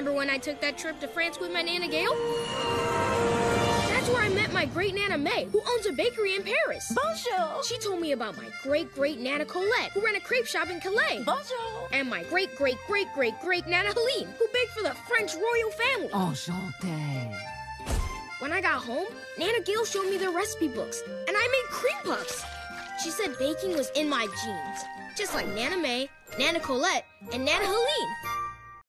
Remember when I took that trip to France with my Nana Gail? That's where I met my great Nana May, who owns a bakery in Paris. Bonjour. She told me about my great great Nana Colette, who ran a crepe shop in Calais. Bonjour. And my great great great great great Nana Helene, who baked for the French royal family. Enchanté. When I got home, Nana Gail showed me their recipe books, and I made cream puffs. She said baking was in my genes, just like Nana May, Nana Colette, and Nana Helene.